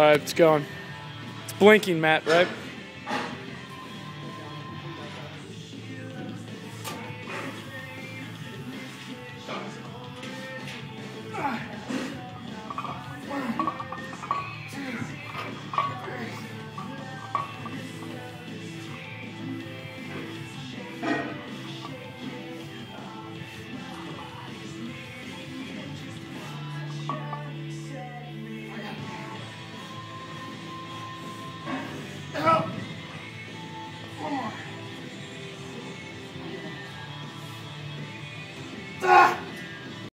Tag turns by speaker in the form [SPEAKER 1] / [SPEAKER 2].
[SPEAKER 1] All right, it's going. It's blinking, Matt, right?